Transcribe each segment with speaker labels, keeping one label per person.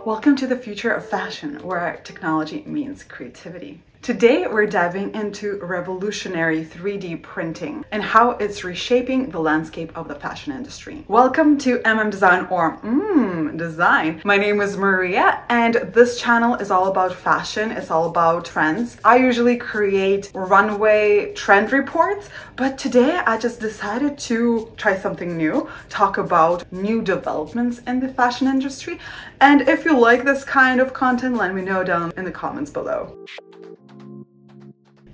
Speaker 1: Welcome to the future of fashion, where technology means creativity. Today, we're diving into revolutionary 3D printing and how it's reshaping the landscape of the fashion industry. Welcome to MM Design or Mmm Design. My name is Maria, and this channel is all about fashion, it's all about trends. I usually create runway trend reports, but today I just decided to try something new, talk about new developments in the fashion industry. And if you like this kind of content, let me know down in the comments below.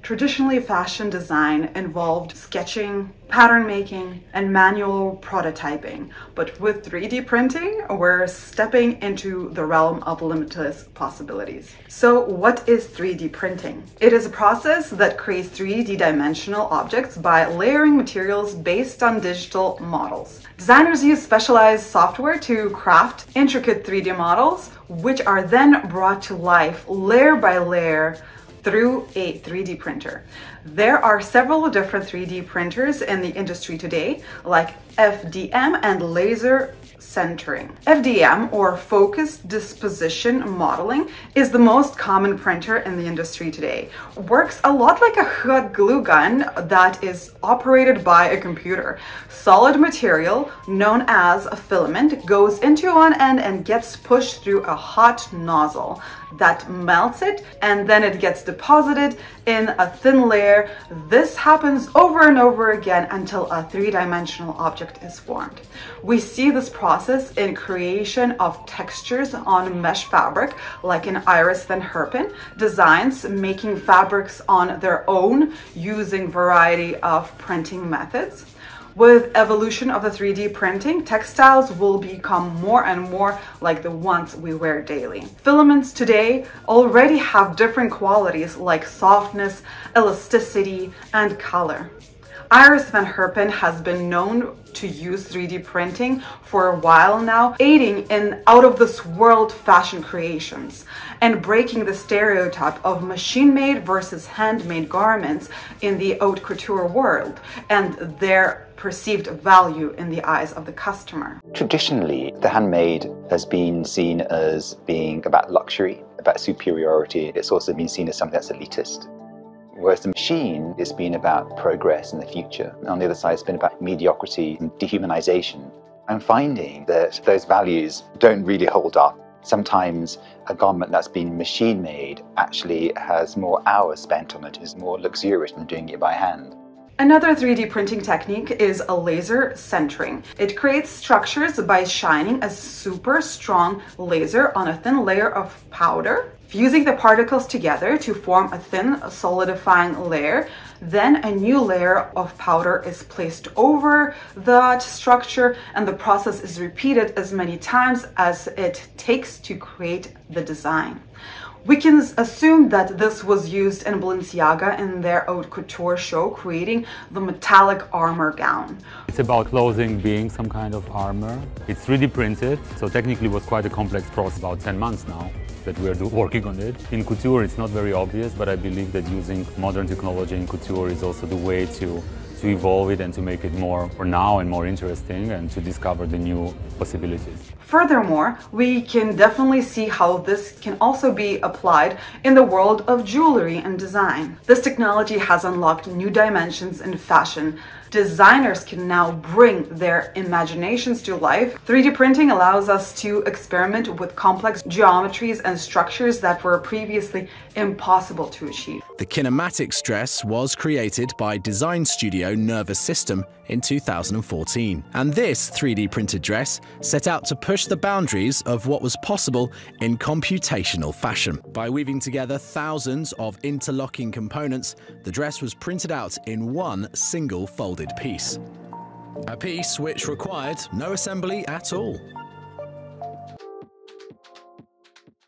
Speaker 1: Traditionally, fashion design involved sketching, pattern making, and manual prototyping. But with 3D printing, we're stepping into the realm of limitless possibilities. So what is 3D printing? It is a process that creates 3D dimensional objects by layering materials based on digital models. Designers use specialized software to craft intricate 3D models, which are then brought to life layer by layer through a 3D printer. There are several different 3D printers in the industry today, like FDM and laser sintering. FDM, or Focused Deposition Modeling, is the most common printer in the industry today. Works a lot like a hot glue gun that is operated by a computer. Solid material, known as a filament, goes into one end and gets pushed through a hot nozzle that melts it and then it gets deposited in a thin layer. This happens over and over again until a three-dimensional object is formed. We see this process in creation of textures on mesh fabric, like in Iris Van Herpen, designs making fabrics on their own using variety of printing methods. With evolution of the 3D printing, textiles will become more and more like the ones we wear daily. Filaments today already have different qualities like softness, elasticity, and color. Iris Van Herpen has been known to use 3D printing for a while now, aiding in out of this world fashion creations and breaking the stereotype of machine made versus handmade garments in the haute couture world and their perceived value in the eyes of the customer.
Speaker 2: Traditionally, the handmade has been seen as being about luxury, about superiority. It's also been seen as something that's elitist. Whereas the machine has been about progress in the future. On the other side, it's been about mediocrity and dehumanization. I'm finding that those values don't really hold up. Sometimes a garment that's been machine made actually has more hours spent on it, is more luxurious than doing it by hand.
Speaker 1: Another 3D printing technique is a laser sintering. It creates structures by shining a super strong laser on a thin layer of powder, fusing the particles together to form a thin solidifying layer. Then a new layer of powder is placed over that structure and the process is repeated as many times as it takes to create the design. We can assume that this was used in Balenciaga in their haute couture show, creating the metallic armor gown.
Speaker 3: It's about clothing being some kind of armor. It's 3D printed, so technically it was quite a complex process, about 10 months now that we're working on it. In couture it's not very obvious, but I believe that using modern technology in couture is also the way to to evolve it and to make it more for now and more interesting and to discover the new possibilities.
Speaker 1: Furthermore, we can definitely see how this can also be applied in the world of jewelry and design. This technology has unlocked new dimensions in fashion designers can now bring their imaginations to life. 3D printing allows us to experiment with complex geometries and structures that were previously impossible to achieve.
Speaker 4: The kinematic dress was created by design studio Nervous System in 2014. And this 3D printed dress set out to push the boundaries of what was possible in computational fashion. By weaving together thousands of interlocking components, the dress was printed out in one single folded piece. A piece which required no assembly at all.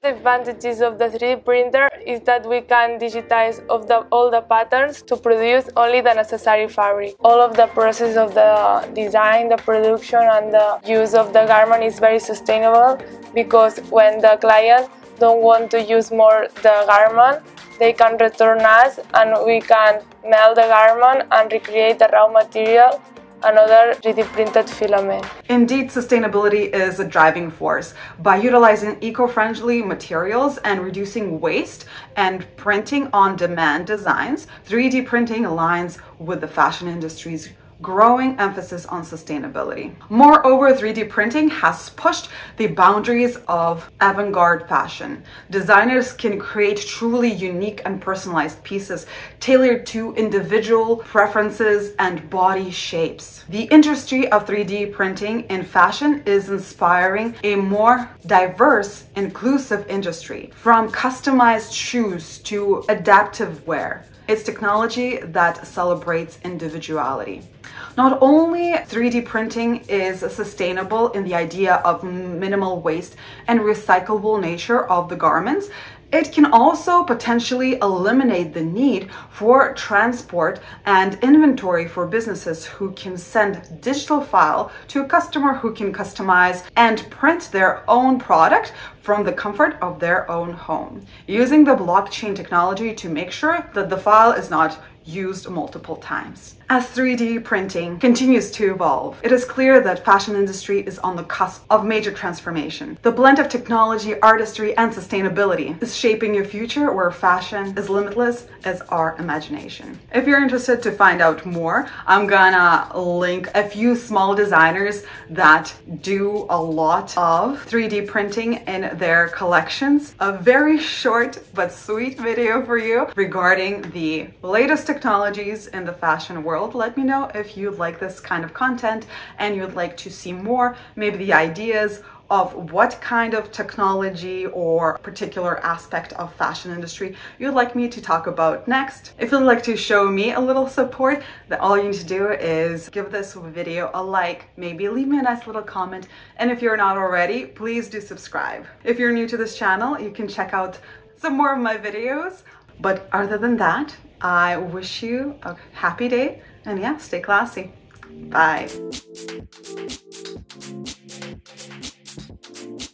Speaker 5: The advantages of the 3D printer is that we can digitize of the, all the patterns to produce only the necessary fabric. All of the process of the design, the production and the use of the garment is very sustainable because when the client don't want to use more the garment, they can return us and we can melt the garment and recreate the raw material another 3D printed filament. Eh?
Speaker 1: Indeed, sustainability is a driving force. By utilizing eco-friendly materials and reducing waste and printing on demand designs, 3D printing aligns with the fashion industry's growing emphasis on sustainability. Moreover, 3D printing has pushed the boundaries of avant-garde fashion. Designers can create truly unique and personalized pieces tailored to individual preferences and body shapes. The industry of 3D printing in fashion is inspiring a more diverse, inclusive industry, from customized shoes to adaptive wear. It's technology that celebrates individuality. Not only 3D printing is sustainable in the idea of minimal waste and recyclable nature of the garments, it can also potentially eliminate the need for transport and inventory for businesses who can send digital file to a customer who can customize and print their own product from the comfort of their own home, using the blockchain technology to make sure that the file is not used multiple times. As 3D printing continues to evolve, it is clear that fashion industry is on the cusp of major transformation. The blend of technology, artistry, and sustainability is shaping a future where fashion is limitless as our imagination. If you're interested to find out more, I'm gonna link a few small designers that do a lot of 3D printing in their collections. A very short but sweet video for you regarding the latest technologies in the fashion world. Let me know if you like this kind of content and you'd like to see more, maybe the ideas of what kind of technology or particular aspect of fashion industry you'd like me to talk about next. If you'd like to show me a little support, then all you need to do is give this video a like, maybe leave me a nice little comment, and if you're not already, please do subscribe. If you're new to this channel, you can check out some more of my videos. But other than that, I wish you a happy day and yeah, stay classy. Bye. Thank you.